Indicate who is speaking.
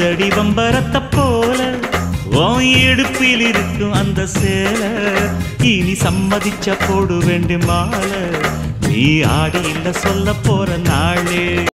Speaker 1: மோதடி வம்பரத்தை போல உன் இடுப்பில் இருக்கும் அந்த சேலை. இனி சம்மதிச்ச போடு வேண்டு மாலை நீ ஆடி இல்ல சொல்ல போற நாள்